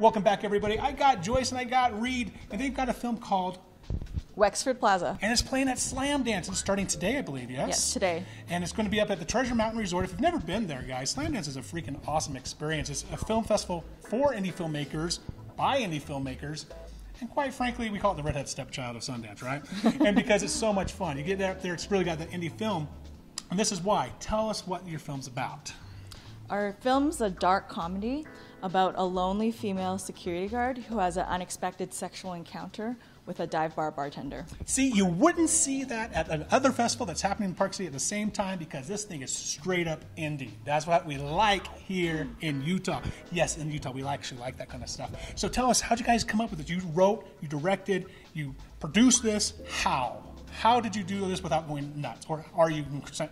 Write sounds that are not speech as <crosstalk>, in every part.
Welcome back, everybody. I got Joyce and I got Reid, and they've got a film called, Wexford Plaza. and it's playing at Slamdance. It's starting today, I believe, yes? Yes, today. And it's going to be up at the Treasure Mountain Resort. If you've never been there, guys, Slamdance is a freaking awesome experience. It's a film festival for indie filmmakers, by indie filmmakers, and quite frankly, we call it the redhead stepchild of Sundance, right? <laughs> and because it's so much fun. You get up there, it's really got that indie film. And this is why. Tell us what your film's about. Our film's a dark comedy about a lonely female security guard who has an unexpected sexual encounter with a dive bar bartender. See, you wouldn't see that at another festival that's happening in Park City at the same time because this thing is straight up indie. That's what we like here in Utah. Yes, in Utah, we actually like that kind of stuff. So tell us, how'd you guys come up with it? You wrote, you directed, you produced this. How? How did you do this without going nuts? Or are you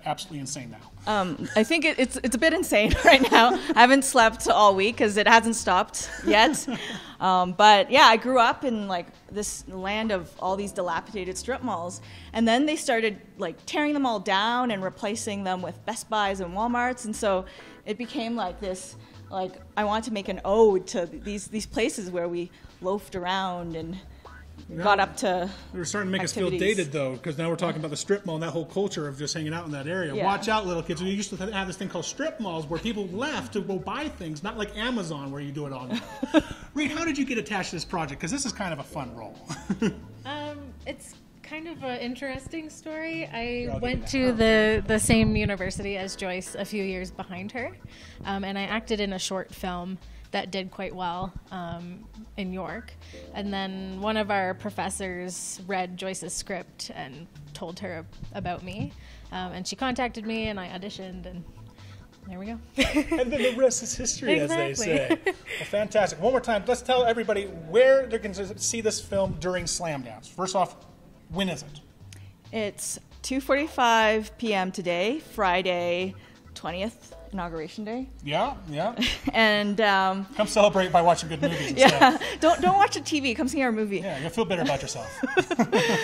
absolutely insane now? Um, I think it, it's it's a bit insane <laughs> right now. I haven't slept all week because it hasn't stopped yet. <laughs> Um, but yeah, I grew up in like this land of all these dilapidated strip malls, and then they started like tearing them all down and replacing them with Best Buys and WalMarts, and so it became like this. Like I want to make an ode to these these places where we loafed around and got up to. We're starting to make us feel dated, though, because now we're talking about the strip mall and that whole culture of just hanging out in that area. Yeah. Watch out, little kids. We used to have this thing called strip malls where people left to go buy things, not like Amazon where you do it online. <laughs> Reid, how did you get attached to this project? Because this is kind of a fun role. <laughs> Um, it's kind of an interesting story. I went to the, the same university as Joyce a few years behind her, um, and I acted in a short film that did quite well um, in York. And then one of our professors read Joyce's script and told her about me, um, and she contacted me, and I auditioned, and there we go. <laughs> and then the rest is history, as they say. Well, fantastic. One more time, let's tell everybody where they can see this film during Slamdance. First off, when is it? It's 2:45 p.m. today, Friday, 20th inauguration day, Yeah, yeah. <laughs> and um, Come celebrate by watching good movies <laughs> yeah, don't don't watch the TV. Come see our movie. Yeah, you'll feel better about yourself. <laughs>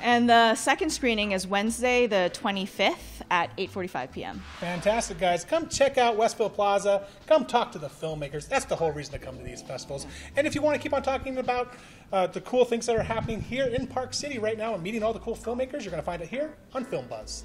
And the second screening is Wednesday, the 25th at 8:45 p.m. Fantastic, guys. Come check out Wexford Plaza. Come talk to the filmmakers. That's the whole reason to come to these festivals. And if you want to keep on talking about uh, the cool things that are happening here in Park City right now and meeting all the cool filmmakers, you're going to find it here on Film Buzz.